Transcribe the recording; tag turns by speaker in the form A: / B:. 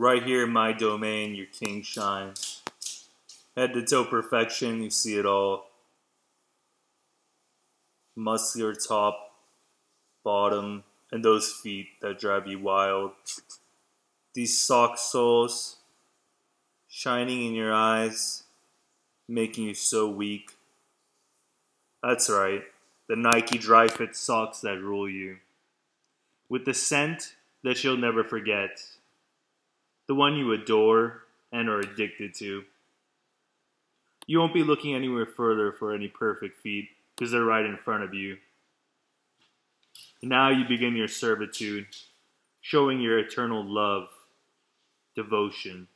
A: Right here in my domain, your king shines. Head to toe perfection, you see it all. Muscular top, bottom, and those feet that drive you wild. These sock soles shining in your eyes, making you so weak. That's right, the Nike Dri-FIT socks that rule you. With the scent that you'll never forget. The one you adore and are addicted to. You won't be looking anywhere further for any perfect feet because they're right in front of you. Now you begin your servitude, showing your eternal love, devotion,